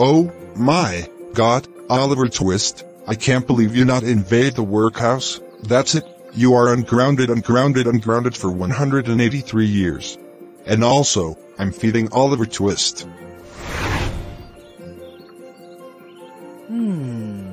Oh, my, God, Oliver Twist, I can't believe you not invade the workhouse. That's it, you are ungrounded, ungrounded, ungrounded for 183 years. And also, I'm feeding Oliver Twist. Hmm.